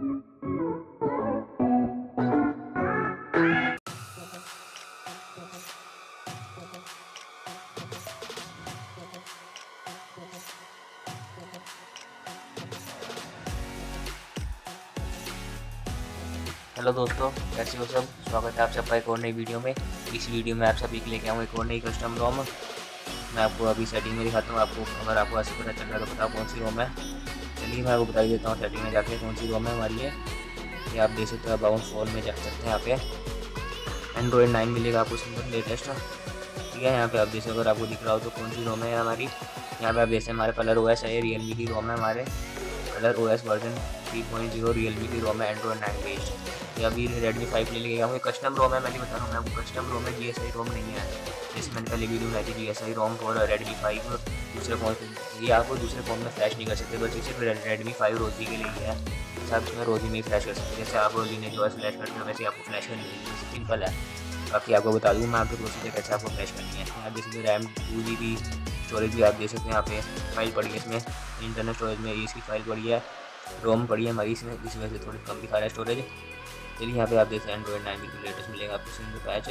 Hello दोस्तों, कैसे हो सब? स्वागत है आप सबका एक और नई वीडियो में। इस वीडियो में आप सभी के लेके आऊँ एक और नई कस्टम रोम मैं आपको अभी सेटिंग में दिखाता हूँ, आपको, अगर आपको ऐसे पता चल रहा है तो बताओ कौन सी रोम है। चलिए मैं आपको बता देता हूँ? सेटिंग में जाके कौन सी रोम है हमारी है ये आप देख सकते हो अबाउट फ़ोन में जा सकते हैं यहाँ पे। एंड्रॉयड नाइन मिलेगा आपको सिंपल लेटेस्ट ठीक है, यहाँ पे आप देख सकते अगर आपको दिख रहा हो तो कौन सी रोम है हमारी? यहाँ पे आप देख सकते हमारे कलर ओ एस है रियलमी की रोम है हमारे। Color O S version three point zero Realme की रोम है एंड्रॉयड नाइन बेस्ड या अभी रेडमी फाइव ले लेके हूँ कस्टम रोम है, मैं बता रहा हूँ, मैं आपको कस्टम रोम है जी एस आई रोम नहीं है। जैसे मैंने पहले वीडियो बनाई थी जी एस आई रोम और रेडमी फाइव दूसरे फ़ोन ये आपको दूसरे फ़ोन में फ्लैश नहीं कर सकते बस सिर्फ़ रेडमी फाइव रोजी के लिए है। सब इसमें रोजी में फ्लैश कर सकते, जैसे आप रोजी ने जो है फ्लैश करते हो, वैसे आपको फ्लैश करनी है। सिंपल है। बाकी आपको बता दूँ, मैं आपको प्रोसीजर कैसे आपको फ्लैश करनी है। आप सकते RAM two G B storage भी आप देख सकते हैं, यहाँ पे फ़ाइल पड़ी है इसमें। इंटरनल स्टोरेज में इसकी फ़ाइल पड़ी है रोम पड़ी है हमारी इसमें इस वजह से थोड़ी कम दिखा रहा है स्टोरेज चलिए यहाँ पे आप देख सकते हैं एंड्रॉइड नाइन बिल्कुल लेटेस्ट मिलेगा आपको सिंगल पैच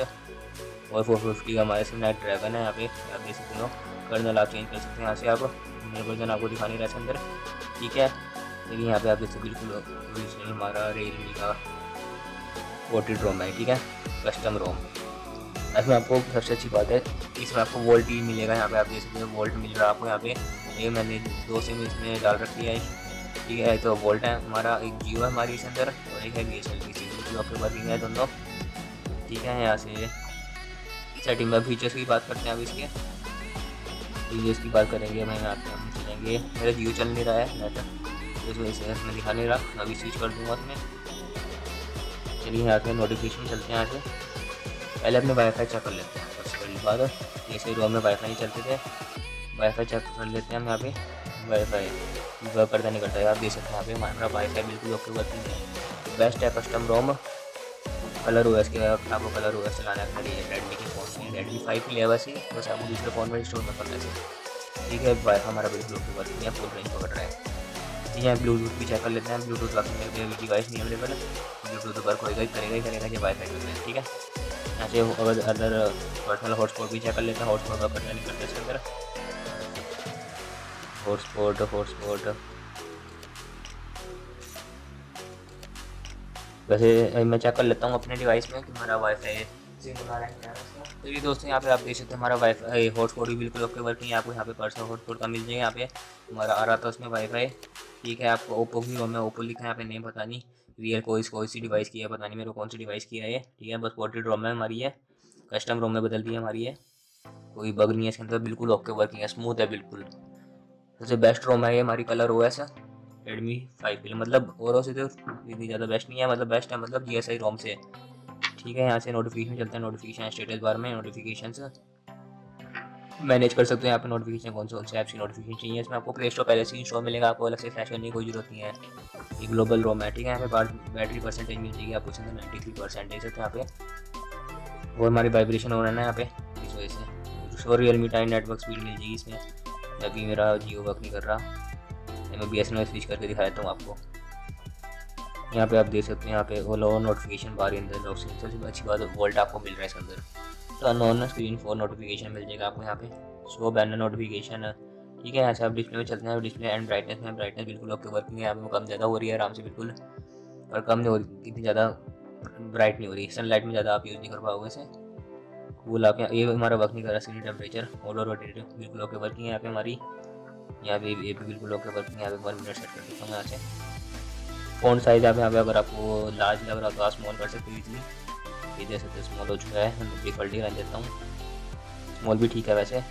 और फोर फिफ्टी का हमारे सिम नाइट ड्रैगन है यहाँ पे, आप देख सकते हो। कर्नल आप चेंज कर सकते हैं यहाँ से आप। मेरे वर्जन आपको दिखा नहीं रहा है अंदर। ठीक है? चलिए यहाँ पे आप देख सकते बिल्कुल हमारा रियलमी का फोर्टी रोम है, ठीक है? कस्टम रोम इसमें आपको सबसे अच्छी बात है, इसमें आपको वोल्ट ही मिलेगा यहाँ पे, आप देख सकते हो वोल्ट मिल रहा है आपको यहाँ पे। ये मैंने दो सिम इसमें डाल रखी है। ठीक है तो वोल्ट है हमारा, एक जियो है हमारी इस अंदर, और एक है बी एस एल की सिम आपके वर्किंग है दोनों। ठीक है, यहाँ से सेटिंग में फीचर्स की बात करते हैं अब इसके। फीचर्स की बात करेंगे, मैं यहाँ पे हम चलेंगे। मेरा जियो चल नहीं रहा है नेट इस वजह से मैं दिखा नहीं रहा। अभी स्विच कर दूँगा उसमें। चलिए, यहाँ पे नोटिफिकेशन चलते हैं यहाँ से पहले अपने वाईफाई चेक कर लेते हैं, सबसे पहली बात। जैसे रूम में वाईफाई चलते थे। वाईफाई चेक कर लेते हैं हम यहाँ पे। वाईफाई वर्क करता नहीं करता। है आप देख सकते हैं यहाँ पे हमारा वाईफाई बिल्कुल ओके वर्किंग है। बेस्ट है custom ROM Color O S के, आपको कलर एस चलाना है रेडमी के फ़ोन में रेडमी फाइव की लेवल से बस आपको दूसरे फ़ोन में इंस्टॉल मत करना चाहिए ठीक है वाई हमारा बिल्कुल ओके वर्किंग है फुल रेंज पकड़ रहा है। ठीक है ब्लूटूथ भी चेक कर लेते हैं ब्लूटूथ बाकी मेरे डिवाइस नहीं अवेलेबल है। ब्लूटूथ वर्क होएगा ही करेगा ही करेगा जब वाईफाई करते हैं, ठीक है? यहाँ से अगर अदर पर्सनल हॉटस्पॉट भी चेक कर लेते हैं हॉटस्पॉट वर्क करना नहीं करते इसके अंदर हॉटस्पॉट हॉटस्पॉट वैसे मैं चेक कर लेता हूँ अपने डिवाइस में कि हमारा वाईफाई तो ये दोस्तों यहाँ पे आप देख सकते हैं हमारा वाईफाई हॉटस्पॉट भी बिल्कुल ओके वर्किंग है। आपको यहाँ पे पर्सनल हॉटस्पॉट का मिल जाएगा यहाँ पे। हमारा आ रहा था उसमें वाईफाई ठीक है आपको ओप्पो की रोम है ओप्पो लिखा है यहाँ पे नहीं पता नहीं। रियल कोई कोई सी डिवाइस की है पता नहीं मेरे को कौन सी डिवाइस की है। ठीक है बस पोर्ट्रेट रोम है हमारी है। कस्टम रोम में बदल दी है हमारी है। कोई बग नहीं है इसके अंदर बिल्कुल ओके वर्किंग है स्मूथ है बिल्कुल। सबसे बेस्ट रोम है ये हमारी Color O S Redmi five के मतलब और से तो इतनी ज़्यादा बेस्ट नहीं है मतलब बेस्ट है मतलब जी एस आई रोम से। ठीक है, यहाँ से नोटिफिकेशन चलता है नोटिफिकेशन स्टेटस बार में नोटिफिकेशन मैनेज कर सकते हैं यहाँ पे नोटिफिकेशन कौन से कौन से ऐप्स की नोटिफिकेशन चाहिए। इसमें आपको प्ले स्टोर पहले से इंस्टॉल मिलेगा, आपको अलग से फ्लैश करने की कोई ज़रूरत नहीं है। ये ग्लोबल रोम है, ठीक है, यहाँ पे बैटरी परसेंटेज मिल जाएगी आपको नाइन्टी थ्री परसेंटेज है यहाँ पे। और हमारी वाइब्रेशन हो रहा है ना यहाँ पे, इस वजह से। और रियलमी टाइम नेटवर्क स्पीड मिल जाएगी इसमें। अभी मेरा जियो वर्क नहीं कर रहा। मैं बी एस स्विच करके दिखा देता हूँ आपको। यहाँ पे आप देख सकते हैं, यहाँ पे वो लो नोटिफिकेशन बार अंदर लॉक सबसे अच्छी बात है वोल्ट आपको मिल रहा है इसके अंदर। तो अनोन स्क्रीन फोर नोटिफिकेशन मिल जाएगा आपको यहाँ पे। शो बैनर नोटिफिकेशन ठीक है यहाँ से आप डिस्प्ले में चलते हैं डिस्प्ले एंड ब्राइटनेस में ब्राइटनेस बिल्कुल ओके वर्किंग है यहाँ पे कम ज़्यादा हो रही है, आराम से बिल्कुल, और कम नहीं हो रही इतनी ज़्यादा ब्राइट नहीं हो रही। सनलाइट में ज़्यादा आप यूज़ नहीं कर पाओगे इसे। कूल आप ये हमारा वर्क नहीं कर रहा स्क्रीन टेम्परेचर ऑलो रोटेटर बिल्कुल ओके वर्किंग है, यहाँ पे हमारी। यहाँ पे ये भी बिल्कुल ओके वर्किंग यहाँ पे वन मिनट सेट कर देता हूँ यहाँ से। फ़ोन साइज़ आप यहाँ पे अगर आपको लार्ज लग रहा तो आप स्मॉल कर सकते हो इजली ये जैसे तो स्मॉल हो चुका है डिफ़ॉल्ट ही रह देता हूँ। स्मॉल भी ठीक है वैसे।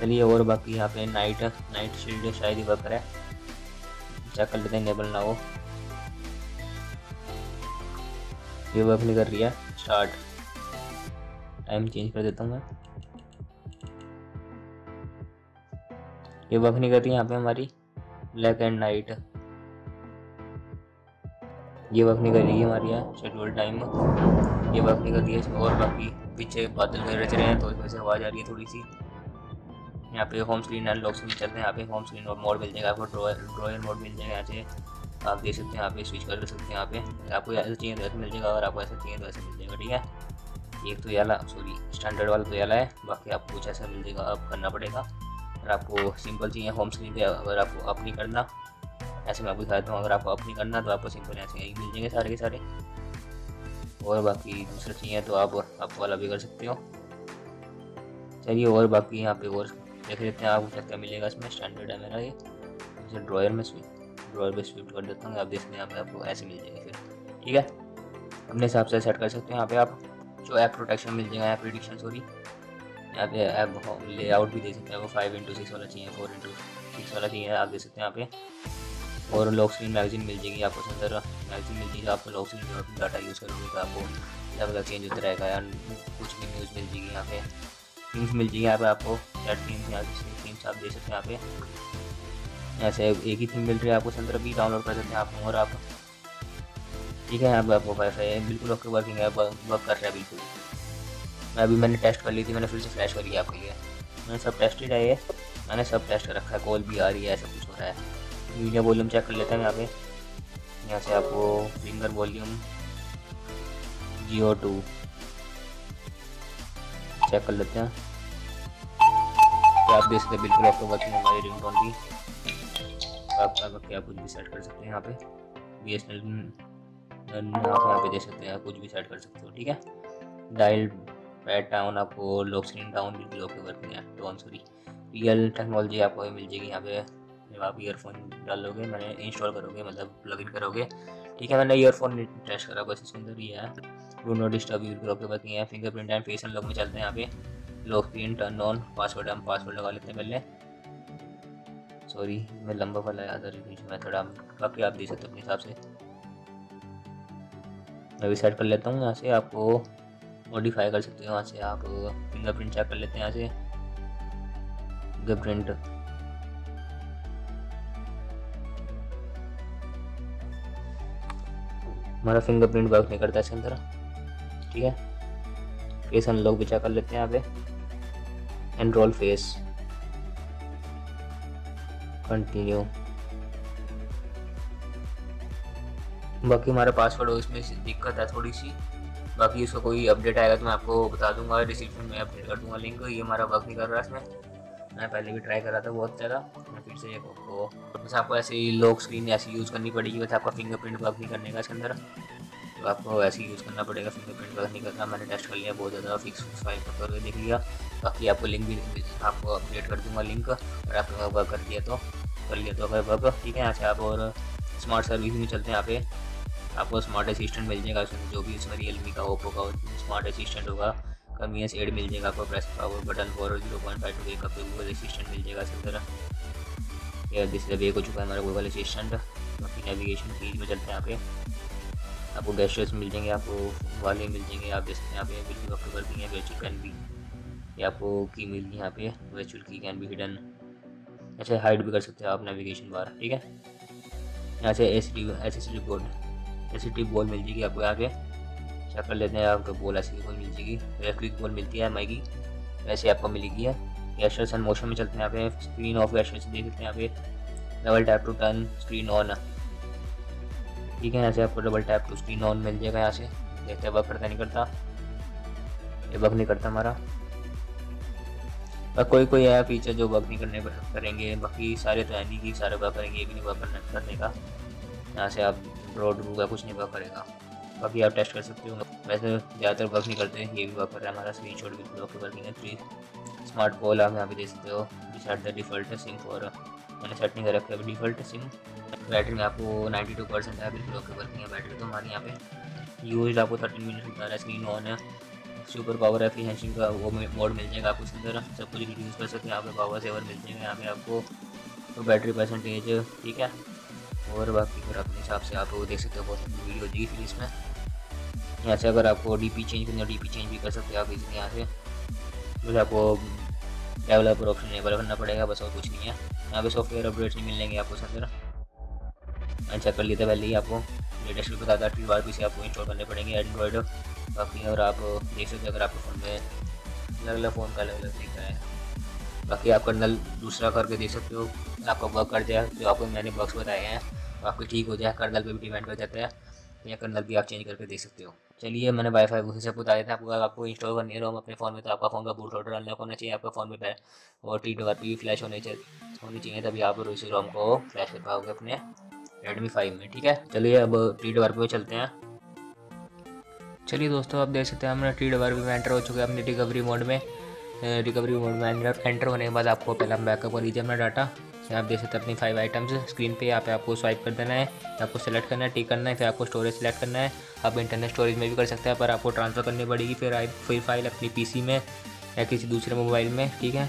चलिए और बाकी यहाँ पे नाइट नाइट शील्ड शायद ही वर्क है चेक कर लेते हैं इनेबल ना हो। ये वर्क नहीं कर रही है स्टार्ट टाइम चेंज कर देता हूँ मैं। ये वर्क नहीं करती यहाँ पे हमारी ब्लैक एंड नाइट ये वर्क नहीं कर रही है हमारी यहाँ शेड्यूल टाइम ये वर्क नहीं करती है और बाकी पीछे बादल रच रहे हैं तो इस वजह से आवाज़ आ रही है थोड़ी सी। यहाँ पे home screen and lock screen चलते हैं, यहाँ पे होम स्क्रीन और मोड मिल जाएगा आपको ड्रॉयर मोड मिल जाएगा यहाँ से। आप देख सकते हैं, यहाँ पे स्विच कर सकते हैं यहाँ पे। आपको ऐसा चाहिए तो ऐसे मिल जाएगा और आपको ऐसा चाहिए तो ऐसे मिल जाएगा, ठीक है? एक तो याला सॉरी स्टैंडर्ड वाला तो याला है, बाकी आपको कुछ ऐसा मिल जाएगा, अब करना पड़ेगा। अगर आपको सिंपल चाहिए होम स्क्रीन पे अगर आपको अप नहीं करना, ऐसे मैं आपको दिखाता हूँ, अगर आपको अप नहीं करना तो आपको सिंपल ऐसे ही मिल जाएँगे सारे के सारे। और बाकी दूसरा चाहिए तो आप आप वाला भी कर सकते हो। चलिए और बाकी यहाँ पे और देख लेते हैं, आपको क्या क्या मिलेगा इसमें। स्टैंडर्ड है मेरा ये। जैसे ड्रॉयर में ड्रॉयर में स्विफ्ट कर देता हूँ, आप देखते हैं यहाँ पे आपको ऐसे मिल जाएँगे फिर। ठीक है? अपने हिसाब से सेट कर सकते हैं यहाँ पे आप। जो ऐप प्रोटेक्शन मिल जाएगा ऐप प्रिडिक्शन सॉरी पे ऐप लेआउट भी दे सकते हैं, आपको फाइव इंटू सिक्स वाला चाहिए फोर इंटू सिक्स वाला चाहिए, आप दे सकते हैं यहाँ पे। और लॉक स्क्रीन मैगजीन मिल जाएगी आपको अंदर। मैगजीन मिल जाएगी आपको लॉक स्क्रीन डाटा यूज़ करोगे तो आपको अलग चेंज होता रहेगा या कुछ भी न्यूज़ मिल जाएगी यहाँ पे। थीम्स मिल जाएगी यहाँ पे आपको चार थीम्स यहाँ थीम्स आप दे सकते हैं यहाँ पे। ऐसे एक ही थीम मिल रही है आपको अंदर भी डाउनलोड कर सकते हैं आप और आप। ठीक है यहाँ पे आपको वाईफाई बिल्कुल वर्किंग है वर्क कर रहा है, बिल्कुल। मैं अभी मैंने टेस्ट कर ली थी, मैंने फिर से फ्लैश करी आपके लिए। मैंने सब टेस्टेड है ये मैंने सब टेस्ट कर रखा है कॉल भी आ रही है सब कुछ हो रहा है। वीडियो वॉल्यूम चेक कर लेते हैं यहाँ पे। यहाँ से आपको फिंगर वॉल्यूम जियो टू चेक कर लेते हैं। आप देख सकते हैं, बिल्कुल आपको वर्किंग हमारी रिंग टोन की आप क्या कुछ भी सेट कर सकते हैं यहाँ पे। बी एस एन एल आप यहाँ पे देख सकते हैं कुछ भी सेट कर सकते हो, ठीक है? डायल पैड डाउन आपको लॉक स्क्रीन डाउन बिल्कुल ओके वर्किंग है टोन सॉरी रियल टेक्नोलॉजी आपको मिल जाएगी यहाँ पे। जब आप ईयरफोन डालोगे, मैंने इंस्टॉल करोगे मतलब प्लग इन करोगे। ठीक है, मैंने ईयरफोन टेस्ट करा, बस इसके अंदर ही है। डू नॉट डिस्टर्ब बिल्कुल ओके वर्किंग है। फिंगरप्रिंट एंड फेस अनलॉक में चलते हैं यहाँ पे। Lock screen turn on password हम पासवर्ड लगा लेते हैं पहले। सॉरी मैं लंबा वाला याद मेथड आप बाकी आप दे सकते अपने हिसाब से। मैं भी सेट कर लेता हूँ यहाँ से आपको। मॉडिफाई कर सकते हो यहाँ से। आप फिंगरप्रिंट चेक कर लेते हैं यहाँ से। फिंगरप्रिंट हमारा फिंगरप्रिंट वर्क नहीं करता इसके अंदर। ठीक है? फेस अनलॉक भी चेक कर लेते हैं यहाँ पे। एनरोल फेस कंटिन्यू बाकी हमारा पासवर्ड हो, इसमें दिक्कत है थोड़ी सी। बाकी इसका कोई अपडेट आएगा तो मैं आपको बता दूँगा डिस्क्रिप्शन में अपडेट कर दूँगा लिंक ये हमारा वर्क नहीं कर रहा है इसमें। मैं पहले भी ट्राई कर था बहुत ज़्यादा, मैं फिर से आपको, बस आपको ऐसे ही लॉक स्क्रीन ऐसी यूज़ करनी पड़ेगी वैसे आपका फिंगरप्रिंट वर्क नहीं करने का इसके अंदर। तो आपको ऐसे ही यूज़ करना पड़ेगा फिंगरप्रिंट वर्क नहीं करना, मैंने टेस्ट कर लिया, बहुत ज़्यादा फिक्स फ़ाइल करके देख लिया। बाकी आपको लिंक भी आपको अपडेट कर दूँगा लिंक और आपने वर्क कर दिया तो कर लिया तो अगर वर्क ठीक है से आप और स्मार्ट सर्विस में चलते हैं यहाँ पे। आपको स्मार्ट असिस्टेंट मिल जाएगा, उसमें जो भी उसमें रियल मी का ओप्पो का स्मार्ट असिस्टेंट होगा कन्वीनियंस एड मिल जाएगा आपको press power button for zero point five to एक गूगल असिस्टेंट मिल जाएगा इसी तरह ये दिस एक हो चुका है हमारा गूगल असिस्टेंट बाकी नेविगेशन पेज में चलते हैं यहाँ पे। आपको गेस्टर्स मिल जाएँगे, आपको वाले मिल जाएँगे, आप देख सकते हैं यहाँ पे बिल्कुल आपको वर्किंग है वर्चुअल कैन भी ये आपको की मिल गई यहाँ पे वर्चुअल की कैन भी हिडन अच्छा हाइड भी कर सकते हैं आप नेविगेशन बार ठीक है? यहाँ से S D S S D board ऐसी टिप बॉल मिल जाएगी आपको यहाँ पे चेक कर लेते हैं, आपको बॉल ऐसी बॉल मिल जाएगी। इलेक्ट्रिक बॉल मिलती है मैगी वैसे आपको मिलेगी, है। गैशर्स एंड मोशन में चलते हैं यहाँ पे। स्क्रीन ऑफ़ गैशर्स देख सकते हैं यहाँ पे। Double tap to turn screen on ठीक है, यहाँ से आपको double tap to screen on मिल जाएगा यहाँ से। देखते हैं करता नहीं करता ये वर्क नहीं करता हमारा। और कोई कोई है फीचर जो वर्क नहीं करने करेंगे, बाकी सारे तो है नहीं कि सारे वर्क करेंगे, ये भी नहीं वर्क करने का। यहाँ से आप रोड का कुछ नहीं वर्क करेगा। बाकी आप टेस्ट कर सकते हो। वैसे ज़्यादातर वर्क नहीं करते, ये भी वर्क कर रहा है हमारा। स्क्रीन शॉट बिल्कुल ओके वर्किंग है थ्री स्मार्ट कॉल आप यहाँ पे देख सकते हो। Decide the default SIM for मैंने सेट नहीं कर रखा है डिफ़ॉल्ट सिम बैटरी में आपको नाइन्टी टू परसेंट है। बिल्कुल ओके वर्किंग है बैटरी तो हमारे यहाँ पे। यूज़ आपको थर्टीन मिनट बता रहा है। स्क्रीन ऑन है। सुपर पावर है। एफिशिएंसी का वो मोड मिल जाएगा आपको उसके अंदर। सब कुछ यूज़ कर सकते हैं। यहाँ पे पावर सेवर मिल जाएगा। यहाँ पे आपको बैटरी परसेंटेज ठीक है? और बाकी फिर अपने हिसाब से आप देख सकते हो, बहुत वीडियो दी फिर इसमें। यहाँ से अगर आपको डी पी चेंज करना है डी पी चेंज भी कर सकते हो आप इसमें यहाँ से। बस आपको डेवलपर ऑप्शन इनेबल करना पड़ेगा, बस और कुछ नहीं है। यहाँ पे सॉफ्टवेयर अपडेट्स नहीं मिलेंगे आपको सर। चेक कर लिया था पहले ही आपको। लेटेस्ट भी बताता टी बार पी से आपको इंस्टॉल करने पड़ेंगे एंड्रॉयड बाकी और आप देख सकते हो, अगर आपके फ़ोन में अलग अलग फ़ोन का अलग अलग रहा है। बाकी आप कर्नल दूसरा करके देख सकते हो। आपका वर्क कर जाए जो आपको मैंने बॉक्स बताए हैं आपकी ठीक हो जाए, कर्नल पे भी डिपेंड कर जाता है, या कर्नल भी आप चेंज करके देख सकते हो। चलिए, मैंने वाईफाई उसी से बता देता आपको अगर आपको इंस्टॉल करनी है रोम अपने फ़ोन में तो आपका फ़ोन का बूट लोडर अनलॉक होना चाहिए, आपका फ़ोन में और टी डोर भी फ्लैश होने चाहिए होनी चाहिए, तभी आप इसी रोम को फ्लैश कर पाओगे अपने रेडमी फाइव में, ठीक है? चलिए, अब टी डोर पे चलते हैं। चलिए दोस्तों आप देख सकते हैं, हमने टी डोर में एंटर हो चुके हैं, अपने रिकवरी मोड में। रिकवरी मोड में एंटर होने के बाद आपको पहले बैकअप कर लीजिए अपना डाटा यहाँ आप देख सकते हैं अपनी फाइव आइटम्स स्क्रीन पे यहाँ पे आपको स्वाइप कर देना है। आपको सेलेक्ट करना है टिक करना है, फिर आपको स्टोरेज सेलेक्ट करना है। आप इंटरनेट स्टोरेज में भी कर सकते हैं, पर आपको ट्रांसफ़र करनी पड़ेगी। फिर आई फिर फ़ाइल अपनी पीसी में या किसी दूसरे मोबाइल में, ठीक है?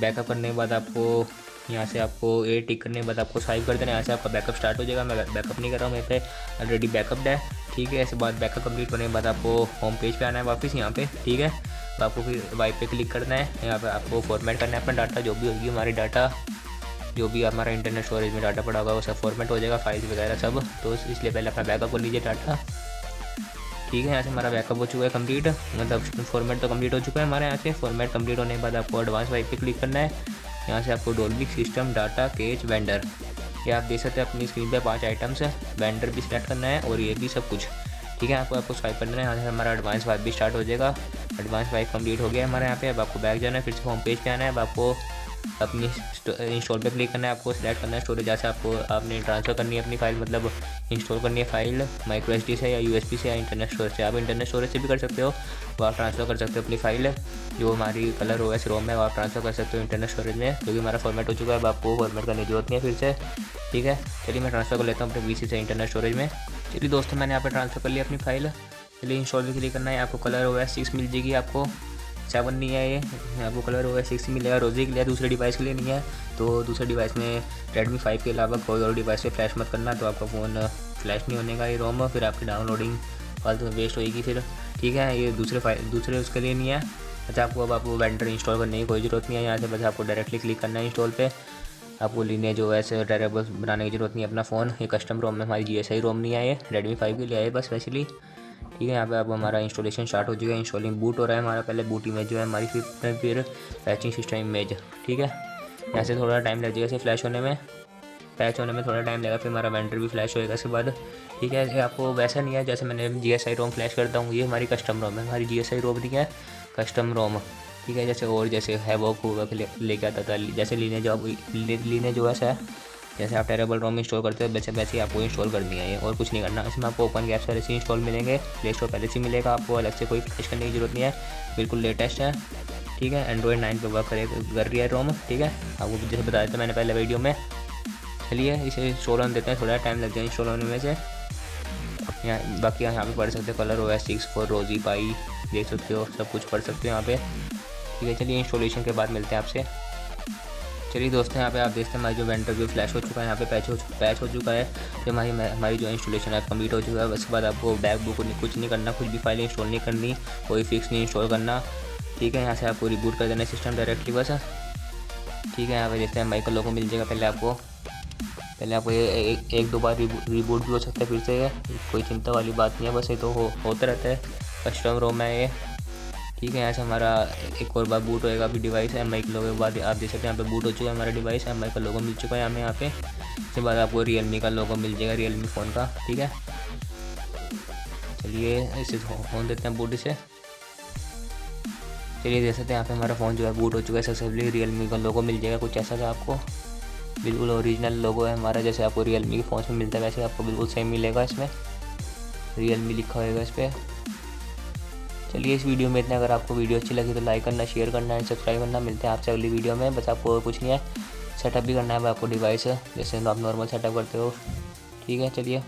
बैकअप करने के बाद आपको यहाँ से आपको ए टिक करने के बाद आपको स्वाइप कर देना, यहाँ से आपका बैकअप स्टार्ट हो जाएगा। मैं बैकअप नहीं कर रहा हूँ, मेरे पे ऑलरेडी बैकअप है, ठीक है? ऐसे बाद बैकअप कंप्लीट होने के बाद आपको होम पेज पे आना है वापस यहाँ पे, ठीक है? तो आपको फिर वाइप पे क्लिक करना है। यहाँ पे आपको फॉर्मेट करना है अपना डाटा जो भी होगी हमारी डाटा जो भी हमारा इंटरनेट स्टोरेज में डाटा पड़ा होगा, वो सब फॉर्मेट हो जाएगा फाइल्स वगैरह सब। तो इसलिए पहले अपना बैकअप कर लीजिए डाटा ठीक है? यहाँ से हमारा बैकअप हो चुका है कंप्लीट मतलब फॉर्मेट तो कंप्लीट हो चुका है हमारे यहाँ से। फॉर्मेट कंप्लीट होने के बाद आपको एडवांस वाइप पे क्लिक करना है। यहाँ से आपको डोलबिक सिस्टम डाटा केच वेंडर ये आप देख सकते हैं अपनी स्क्रीन पे पाँच आइटम्स है। वेंडर भी सिलेक्ट करना है और ये भी सब कुछ। ठीक है, आपको आपको स्वाइप करना है। यहाँ से हमारा एडवांस वाइप भी स्टार्ट हो जाएगा। एडवांस वाइप कंप्लीट हो गया हमारे यहाँ पे। अब आपको बैक जाना है, फिर से होम पेज पर आना है। अब आपको अपनी इंस्टॉल पे क्लिक करना है, आपको सिलेक्ट करना है स्टोरेज जैसे आपको, आपने ट्रांसफ़र करनी है अपनी फ़ाइल मतलब इंस्टॉल करनी है फ़ाइल माइक्रो एस से या यू से या इंटरनेट स्टोरेज से। आप इंटरनेट स्टोरेज से भी कर सकते हो वो आप ट्रांसफ़र कर सकते हो अपनी फ़ाइल जो हमारी कलर हो एस रोम है वो आप ट्रांसफ़र कर सकते हो इंटरनेट स्टोरेज में क्योंकि हमारा फॉर्मेट हो चुका है। अब आपको फॉर्मेट करने की ज़रूरत नहीं है फिर से, ठीक है? चलिए मैं ट्रांसफ़र कर लेता हूँ अपने वी से इंटरनेट स्टोरेज में। चलिए दोस्तों, मैंने यहाँ पर ट्रांसफ़र कर लिया अपनी फ़ाइल चलिए इंस्टॉल भी क्लिक करना है, आपको कलर हो सिक्स मिल जाएगी आपको। सेवन नहीं है ये। आपको कलर होगा सिक्स मिलेगा रोजी के लिए दूसरे डिवाइस के लिए नहीं है। तो दूसरे डिवाइस में रेडमी फाइव के अलावा कोई और डिवाइस पे फ्लैश मत करना तो आपका फ़ोन फ्लैश नहीं होने का ये रोम फिर आपकी डाउनलोडिंग फालतू में वेस्ट होएगी फिर। ठीक है, ये दूसरे फ़ाइल दूसरे उसके लिए नहीं है। अच्छा आपको अब आपको वेंडर इंस्टॉल करने की कोई ज़रूरत नहीं है यहाँ से, बस आपको डायरेक्टली क्लिक करना है इंस्टॉल पे। आपको लेने जो ऐसे टेरेबल बनाने की ज़रूरत नहीं है अपना फ़ोन ये कस्टम रोम में हमारी जी एस आई रोम नहीं आए रेडमी फाइव के लिए आए बस वैसे ठीक है, यहाँ पे अब हमारा इंस्टॉलेशन स्टार्ट हो चुका है। इंस्टॉलिंग बूट हो रहा है हमारा, पहले बूट इमेज जो है हमारी, फिर फिर पैचिंग सिस्टम इमेज ठीक है। यहाँ से थोड़ा टाइम लग जाएगा इसे फ्लैश होने में। पैच होने में थोड़ा टाइम लगेगा, फिर हमारा वेंडर भी फ्लैश होएगा इसके बाद। ठीक है आपको वैसा नहीं है जैसे मैंने G S I ROM flash करता हूँ, ये हमारी कस्टम रोम है। हमारी जी एस आई रोम नहीं है कस्टम रोम ठीक है, जैसे और जैसे है वो लेके आता था। जैसे लीने जो लीने जो है जैसे आप टेरेबल रोम इंस्टॉल करते हो, वैसे वैसे आपको इंस्टॉल कर दिया है और कुछ नहीं करना। इसमें आपको ओपन गैप सारे से इंस्टॉल मिलेंगे। प्ले स्टोर पहले से मिलेगा आपको, अलग से कोई फ्लैश करने की ज़रूरत नहीं है। बिल्कुल लेटेस्ट है, ठीक है? एंड्रॉयड नाइन पर वर्क करे कर रही है रोम ठीक है? आपको जैसे बताया था मैंने पहले वीडियो में। चलिए, इसे इंस्टॉल होने देते हैं, थोड़ा टाइम लग जाए इंस्टॉल होने में से। यहाँ बाकी यहाँ पे पढ़ सकते हो कलर हो सिक्स फोर रोजी पाई देख सकते हो, सब कुछ पढ़ सकते हो यहाँ पे। ठीक है, चलिए इंस्टॉलेशन के बाद मिलते हैं आपसे। चलिए दोस्तों यहाँ पे आप देखते हैं हमारी जो वेंटर भी फ्लैश हो चुका है यहाँ पे पैच हो पैच हो चुका है जो हमारी हमारी जो इंस्टॉलेशन है कंप्लीट हो चुका है उसके बाद आपको बैक बुक कुछ नहीं करना कुछ भी फ़ाइल इंस्टॉल नहीं करनी कोई फिक्स नहीं इंस्टॉल करना ठीक है यहाँ से आपको रिबूट कर देना सिस्टम डायरेक्टली बस। ठीक है यहाँ पे देखते हैं माइकल लोगों को मिल जाएगा पहले आपको। पहले आपको ये एक, दो बार रिबूट भी हो सकता है फिर से कोई चिंता वाली बात नहीं है बस ये तो होता रहता है। कस्टम रोम है ये। ठीक है, यहाँ से हमारा एक और बार बूट होएगा अभी डिवाइस एम आई के लोगों के बाद आप देख सकते हैं, यहाँ पे बूट हो चुका है हमारा डिवाइस एम माइक का लोगो मिल चुका है हमें यहाँ पे। उसके बाद आपको रियलमी का लोगो मिल जाएगा रियलमी फ़ोन का, ठीक है। चलिए, इसे फ़ोन देते हैं बूट से चलिए, देख सकते हैं, यहाँ पे हमारा फ़ोन जो है बूट हो चुका है सक्सेसफुली रियलमी का लोगो मिल जाएगा कुछ ऐसा था आपको। बिल्कुल ओरिजिनल लोगो है हमारा, जैसे आपको रियलमी के फ़ोन में मिलता है, वैसे आपको बिल्कुल सेम मिलेगा इसमें। रियलमी लिखा होगा इस पर चलिए इस वीडियो में इतना। अगर आपको वीडियो अच्छी लगी तो लाइक करना शेयर करना एंड सब्सक्राइब करना। मिलते हैं आपसे अगली वीडियो में। बस आपको और कुछ नहीं है। सेटअप भी करना है। आपको डिवाइस जैसे आप नॉर्मल सेटअप करते हो। ठीक है, चलिए।